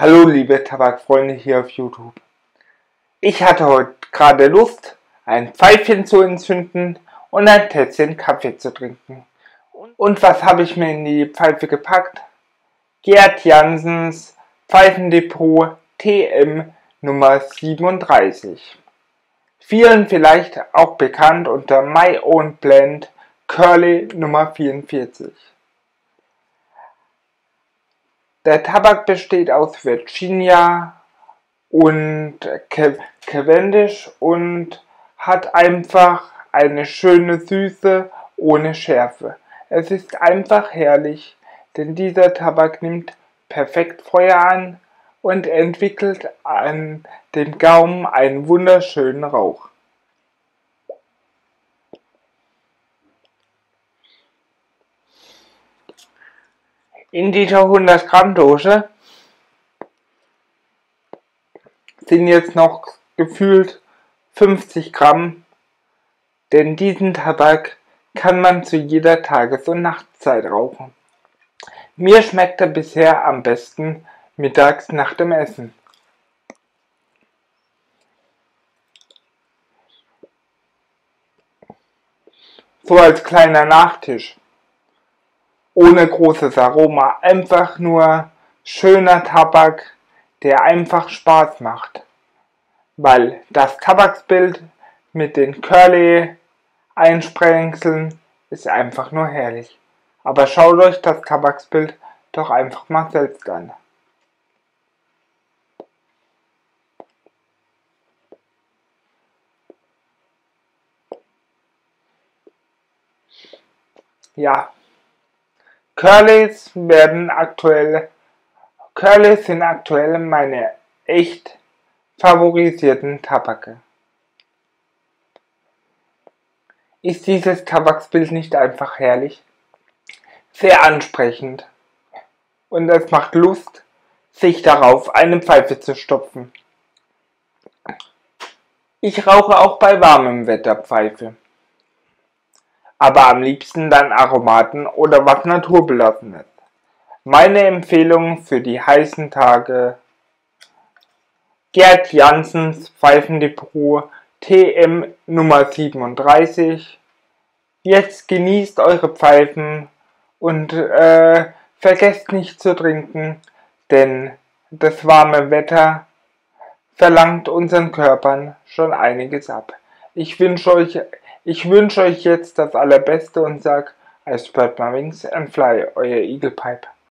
Hallo liebe Tabakfreunde hier auf YouTube. Ich hatte heute gerade Lust, ein Pfeifchen zu entzünden und ein Tässchen Kaffee zu trinken. Und was habe ich mir in die Pfeife gepackt? Gerd Jansens Pfeifendepot TM Nummer 37. Vielen vielleicht auch bekannt unter My Own Blend Curly Nummer 44. Der Tabak besteht aus Virginia und Cavendish und hat einfach eine schöne Süße ohne Schärfe. Es ist einfach herrlich, denn dieser Tabak nimmt perfekt Feuer an und entwickelt an dem Gaumen einen wunderschönen Rauch. In dieser 100 Gramm Dose sind jetzt noch gefühlt 50 Gramm, denn diesen Tabak kann man zu jeder Tages- und Nachtzeit rauchen. Mir schmeckt er bisher am besten mittags nach dem Essen. So als kleiner Nachtisch ohne großes Aroma, einfach nur schöner Tabak, der einfach Spaß macht. Weil das Tabaksbild mit den Curly Einsprengseln ist einfach nur herrlich. Aber schaut euch das Tabaksbild doch einfach mal selbst an. Ja, Curlys werden aktuell Curlys sind aktuell meine echt favorisierten Tabake. Ist dieses Tabaksbild nicht einfach herrlich? Sehr ansprechend. Und es macht Lust, sich darauf eine Pfeife zu stopfen. Ich rauche auch bei warmem Wetter Pfeife aber am liebsten dann Aromaten oder was Naturbelassenes. Meine Empfehlung für die heißen Tage Gerd Janssens Pfeifendepot TM Nummer 37. Jetzt genießt eure Pfeifen und äh, vergesst nicht zu trinken, denn das warme Wetter verlangt unseren Körpern schon einiges ab. Ich wünsche euch ich wünsche euch jetzt das Allerbeste und sag I spread my wings and fly, euer Eagle Pipe.